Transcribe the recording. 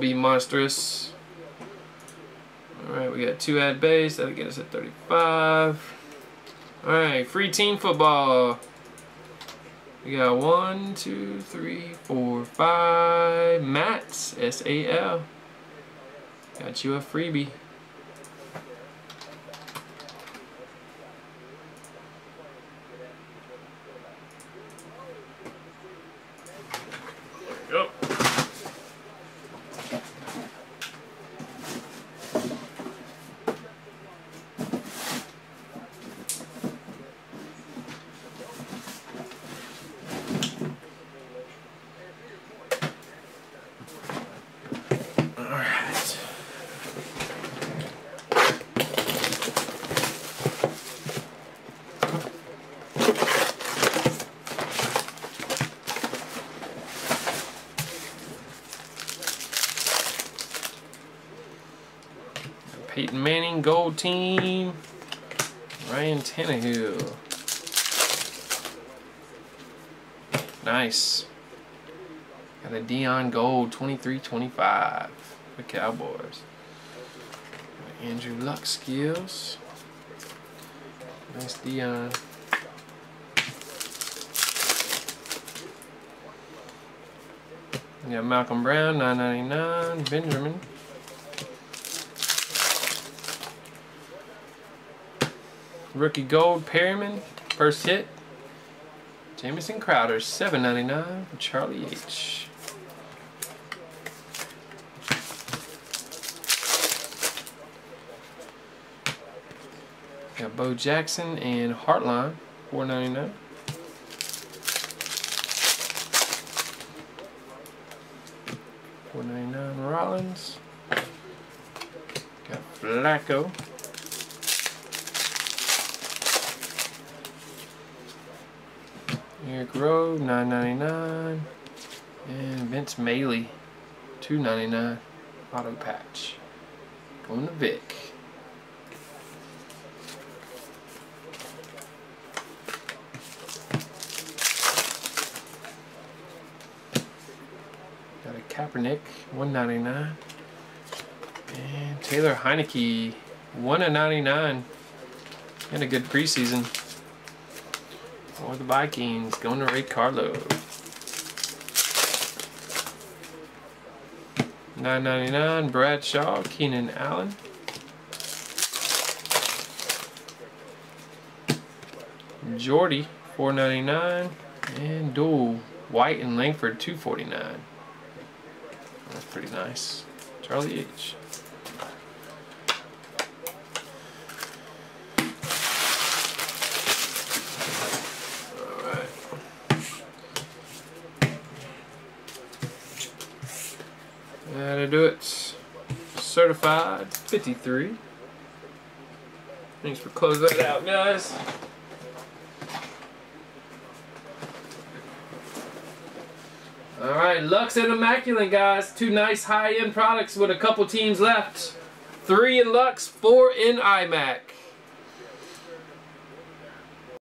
Bumblebee Monstrous. Alright, we got two ad base. That'll get us at 35. Alright, free team football. We got one, two, three, four, five. Mats, S-A-L. Got you a freebie. Peyton Manning, gold team. Ryan Tannehill. Nice. Got a Dion Gold 23-25 for Cowboys. Andrew Luck skills. Nice Dion. Got Malcolm Brown, 999. Benjamin. Rookie Gold, Perryman, first hit. Jamison Crowder, 7.99 Charlie H. Got Bo Jackson and Heartline, 4.99. Four ninety nine Rollins. Got Flacco. Eric Rowe, nine ninety nine, and Vince Mayle, two ninety nine, auto patch. Going to Vic. Got a Kaepernick, one ninety nine, and Taylor Heinicke, one of ninety nine. And a good preseason. For the Vikings, going to Ray Carlo. 9.99 Bradshaw, Keenan Allen. Jordy, 4.99, and Dual White and Langford, 2.49. That's pretty nice. Charlie H. That'll do it. Certified 53. Thanks for closing that out, guys. Alright, Lux and Immaculate, guys. Two nice high-end products with a couple teams left. Three in Lux, four in iMac.